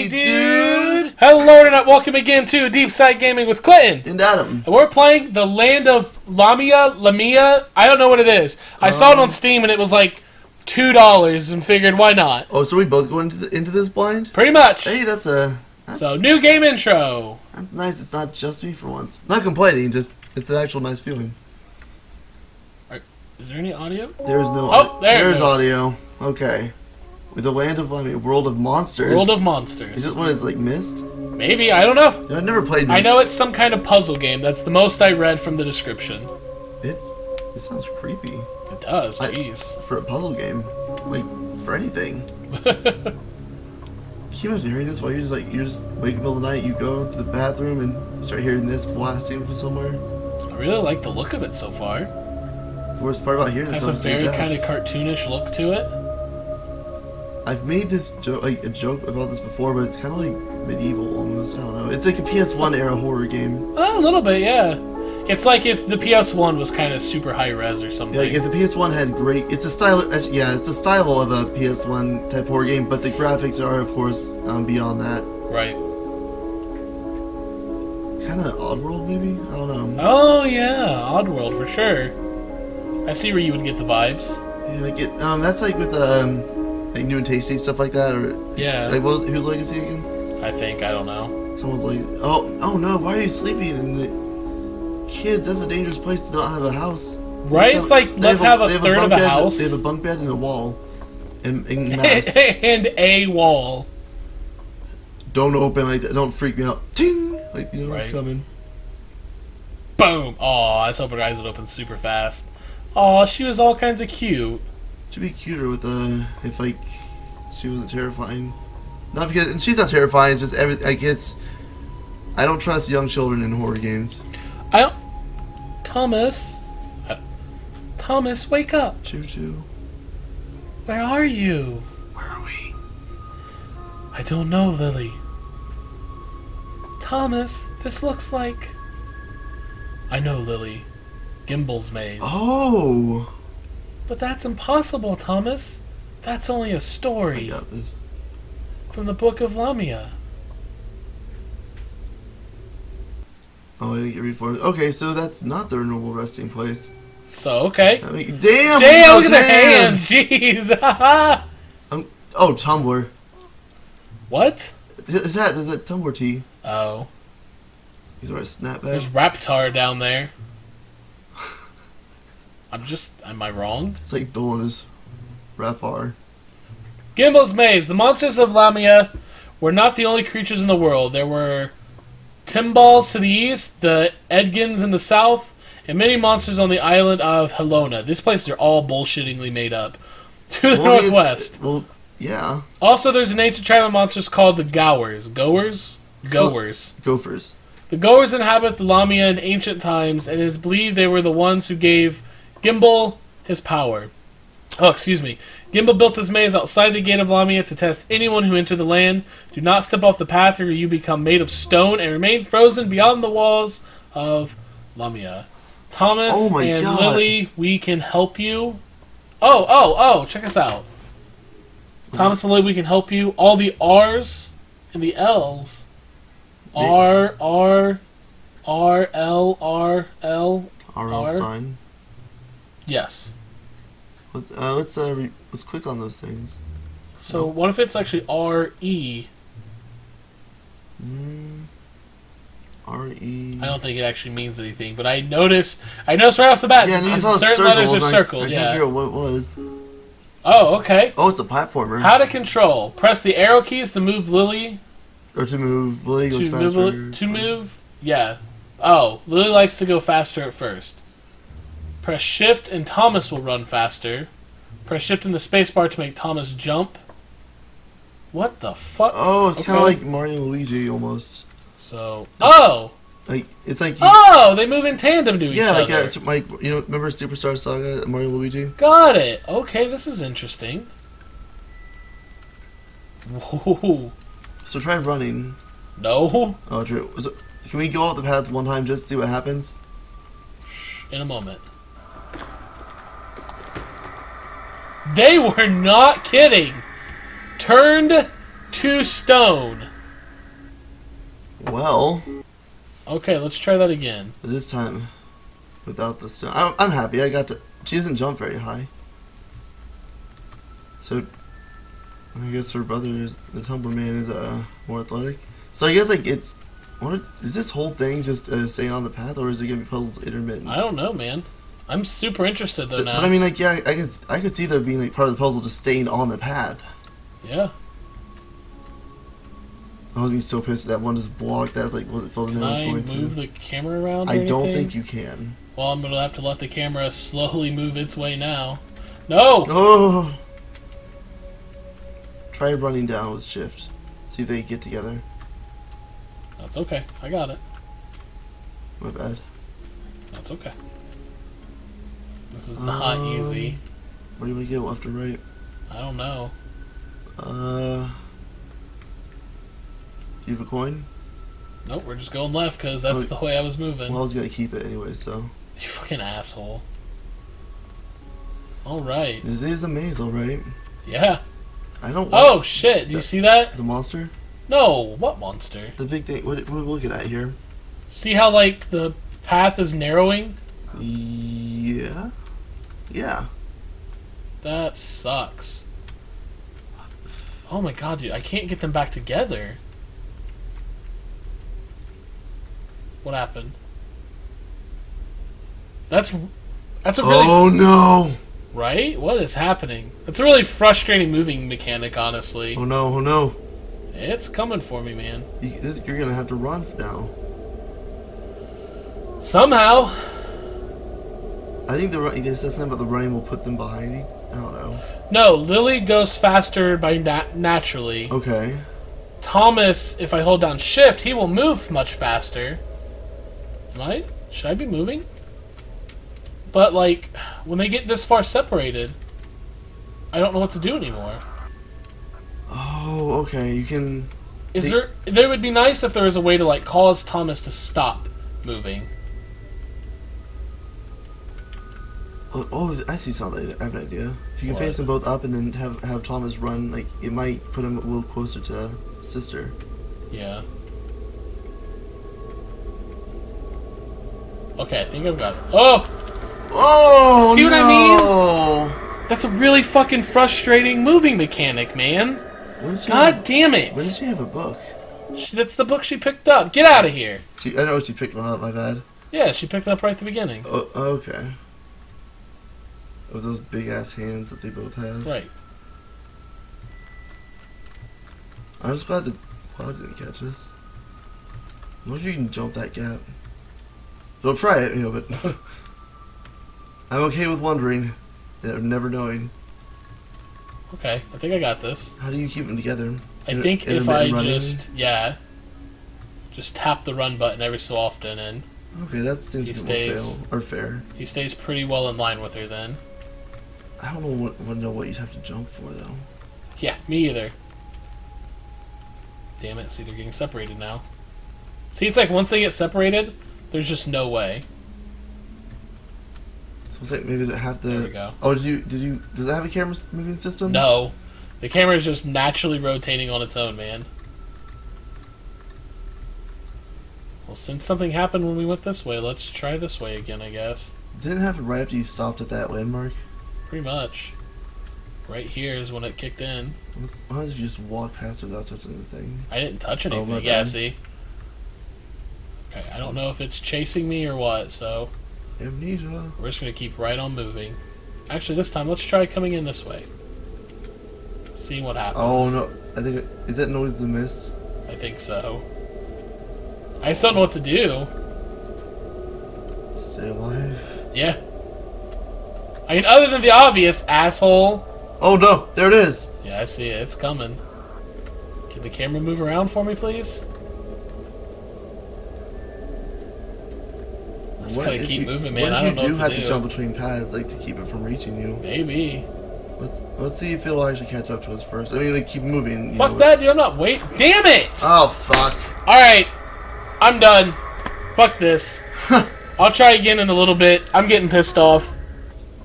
Hey, dude! Hello, and welcome again to Deep Sigh Gaming with Clinton. And Adam. We're playing the Land of Lamia, Lamia. I don't know what it is. I saw it on um. Steam and it was like two dollars, and figured why not? Oh, so we both go into the, into this blind? Pretty much. Hey, that's a that's, So new game intro. that's nice. It's not just me for once. Not complaining, just it's an actual nice feeling. Is there any audio? There's no. Oh, there there's audio. Okay. With the land of I mean, world of monsters. World of monsters. Is this what it's like Myst? Maybe I don't know. I've never played. Myst. I know it's some kind of puzzle game. That's the most I read from the description. It's. It sounds creepy It does. I- Jeez. for a puzzle game, like for anything. Can you imagine hearing this while you're just like you're just waking up in the middle of the night, you go to the bathroom and start hearing this blasting from somewhere. I really like the look of it so far. The worst part about hearing this Has a very kind of cartoonish look to it. I've made this joke, like a joke about this before, but it's kind of like medieval almost. I don't know. It's like a PS1 era horror game. Uh, a little bit, yeah. It's like if the PS1 was kind of super high res or something. Yeah, like if the PS1 had great, it's a style. actually, Yeah, it's the style of a PS1 type horror game, but the graphics are, of course, um, beyond that. right. Kind of Oddworld, maybe. I don't know. Oh yeah, Oddworld for sure. I see where you would get the vibes. Yeah, like it, um, that's like with um, like New 'n' Tasty stuff like that, or Yeah, like what was, whose legacy again? I think I don't know. Someone's like, oh, oh no, why are you sleeping? And the kids, that's a dangerous place to not have a house. Right? It's like let's have a they third bunk of a bed- house They have a bunk bed and a wall, and, and and a wall. don't open like that. Don't freak me out. Ting! Like you know what's Right. coming. Boom! Oh, I was hoping guys would open super fast. Oh, she was all kinds of cute. Should be cuter with the if like she wasn't terrifying. Not because and she's not terrifying. It's just every like it's. I don't trust young children in horror games. I don't. Thomas. Uh, Thomas, wake up! Choo choo. Where are you? Where are we? I don't know, Lily. Thomas, this looks like. I know, Lily. Gimbel's maze. Oh, But that's impossible, Thomas. That's only a story got this. from the Book of Lamia. Oh, I didn't get read for it. Okay, so that's not their normal resting place. So, okay. I mean, damn! Damn, look at the hands! Jeez! haha. Um, oh, Tumblr. what? Is that is that Tumblr tee? Oh. He's wearing a snapback. There's Raptar down there. I'm just. Am I wrong? It's like Bill and his rap R. Gimbel's Maze. The monsters of Lamia were not the only creatures in the world. There were Timballs to the east, the Edgins in the south, and many monsters on the island of Helona. These places are all bullshittingly made up. To the Well, northwest. Well, yeah. Also, there's an ancient tribe of monsters called the Gowers. Goers? Goers. Gophers. The Goers inhabit the Lamia in ancient times, and it is believed they were the ones who gave Gimbal his power. Oh, excuse me. Gimbal built his maze outside the gate of Lamia to test anyone who entered the land. Do not step off the path, or you become made of stone and remain frozen beyond the walls of Lamia. Thomas Oh and God. Lily, we can help you. Oh, oh, oh! Check us out. Thomas and Lily, we can help you. All the R's and the L's. R R R L R L. R.L. R? Yes. Let's uh, let's uh, re- let's click on those things. So what if it's actually R E? Mm. R E. I don't think it actually means anything, but I noticed. I noticed right off the bat Yeah, these certain letters are circled. I, can't yeah. figure out what it was. Oh, okay. Oh, it's a platformer. How to control? Press the arrow keys to move Lily. or to move. Lily goes To faster. move. Lily- To move. Yeah. Oh, Lily likes to go faster at first. Press shift and Thomas will run faster. Press shift and the spacebar to make Thomas jump. What the fuck? Oh, it's kind of like Mario Luigi almost. So. Oh! Like it's like you, Oh! They move in tandem to each yeah, like other. uh, so- like you know, remember Superstar Saga, Mario Luigi? Got it. Okay, this is interesting. Whoa. So try running. No. Oh, true. So, can we go out the path one time just to see what happens? In a moment. They were not kidding. Turned to stone. Well, Okay, let's try that again. this time, without the stone. I'm, I'm happy. I got to. She doesn't jump very high. So, I guess her brother is the Tumbler Man is uh more athletic. So I guess like it's. What is this whole thing just uh, staying on the path, or is it gonna be puzzles intermittent? I don't know, man. I'm super interested though But, now. but I mean, like, yeah, I could I could see there being like part of the puzzle just staying on the path. yeah. I was be so pissed that one just blocked. That's like was it filled in Can I going move to. the camera around? I don't think you can. Well, I'm gonna have to let the camera slowly move its way now. No. Oh. Try running down with shift. See if they get together. That's okay. I got it. My bad. That's okay. This is not Um, easy. Where do we get left or right? I don't know. Uh. Do you have a coin? Nope, we're just going left because that's Oh, the way I was moving. Well, I was gonna keep it anyway. So you fucking asshole. All right. this is a maze, all right. Yeah. I don't. like Oh shit! Do you see that? the monster. No. What monster? The big thing. What, what are we looking at here? See how like the path is narrowing? Yeah. Yeah. That sucks. Oh my god, dude! I can't get them back together. What happened? That's that's a really Oh no! right. What is happening? It's a really frustrating moving mechanic, honestly. Oh no! Oh no! It's coming for me, man. You're gonna have to run now. Somehow, I think the said something about the running will put them behind you. I don't know. no. Lily goes faster by nat- naturally. Okay. Thomas, if I hold down Shift, he will move much faster. Am I? Should I be moving? But like, when they get this far separated, I don't know what to do anymore. Oh, okay. You can. Is They- there? There would be nice if there was a way to like cause Thomas to stop moving. Oh, oh, I see something. I have an idea. If you can What? face them both up and then have have Thomas run, like it might put him a little closer to sister. Yeah. Okay, I think I've got it. Oh, Oh See what I mean? that's a really fucking frustrating moving mechanic, man. God have, damn when did it! she have a book? She- That's the book she picked up. Get out of here. She, I know she picked one up. My bad. Yeah, she picked it up right at the beginning. Oh, okay. Of those big ass hands that they both have. Right. I'm just glad the cloud didn't catch us. What if you can jump that gap? Don't try it, you know, but I'm okay with wondering, and never knowing. Okay, I think I got this. How do you keep them together? I Inter- think if I running? just yeah, just tap the run button every so often, and okay, that seems He stays. fail or fair. he stays pretty well in line with her. Then I don't know what, what know what you'd have to jump for though. yeah, me either. Damn it! See, they're getting separated now. See, it's like once they get separated, there's just no way. So it's like maybe they have the. There we go. Oh, did you did you does it have a camera moving system? No, the camera is just naturally rotating on its own, man. Well, since something happened when we went this way, let's try this way again, I guess. Didn't it happen right after you stopped at that landmark. Pretty much. Right here is when it kicked in. Let's- Why don't you just walk past without touching the thing? I didn't touch Oh, anything. yeah, bad. see? Okay, I don't know if it's chasing me or what, so Amnesia. we're just going to keep right on moving. Actually, this time, let's try coming in this way. Seeing what happens. Oh no! I think it, is that noise the mist? I think so. I just don't know what to do. Stay alive. Yeah. I mean, other than the obvious, asshole. Oh no! There it is. Yeah, I see it. It's coming. Can the camera move around for me, please? Just What gotta if keep you- moving, What man. if I you don't know do what have to to jump between paths, like to keep it from reaching you? Maybe. Let's let's see if it'll actually catch up to us first. I mean, like keep moving. Fuck know. that, dude. I'm not wait. Damn it! Oh fuck! Alright. I'm done. Fuck this. I'll try again in a little bit. I'm getting pissed off.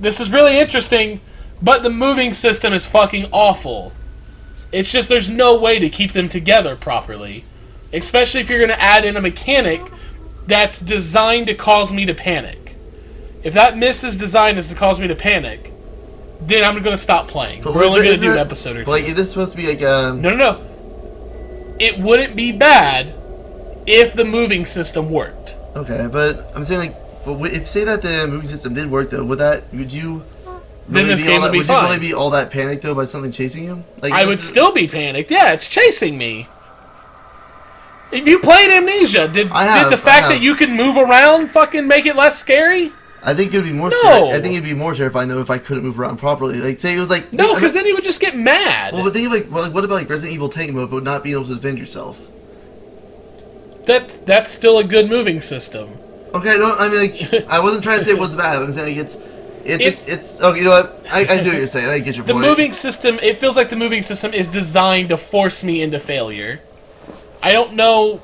This is really interesting, but the moving system is fucking awful. It's just there's no way to keep them together properly. especially if you're going to add in a mechanic that's designed to cause me to panic. If that miss's design is to cause me to panic, then I'm going to stop playing. But We're only going to do an episode or two. but, Like, is this supposed to be like um? No, no, no. It wouldn't be bad if the moving system worked. Okay, but I'm saying like, but if say that the moving system did work though, would that would you? Then this be game would that, be would fine. you really be all that panicked though by something chasing you? Like I would still be panicked. Yeah, it's chasing me. If you played Amnesia, did have, did the fact that you can move around fucking make it less scary? I think it would be more. No. Scary. I think it'd be more terrifying though if I couldn't move around properly. Like say it was like No, I mean- because then you would just get mad. Well, but think like, well, like, what about like Resident Evil tank mode, but not being able to defend yourself? That that's still a good moving system. Okay, no, I mean like, I wasn't trying to say it was bad. I'm saying like it's, it's, It's- it's, okay. You know what? I, I see what you're saying. I get your The point. The moving system, it feels like the moving system is designed to force me into failure. I don't know.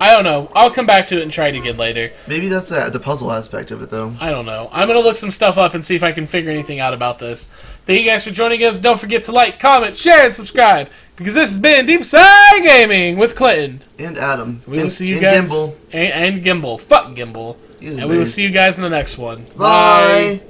I don't know. I'll come back to it and try it again later. Maybe that's uh, the puzzle aspect of it though. I don't know. I'm gonna look some stuff up and see if I can figure anything out about this. Thank you guys for joining us. Don't forget to like, comment, share, and subscribe. Because this has been Deep Sigh Gaming with Clinton. And Adam. We will and, see you and guys. Gimbal. And, and Gimbal. Fuck Gimbal. He's And we will see you guys in the next one. Bye.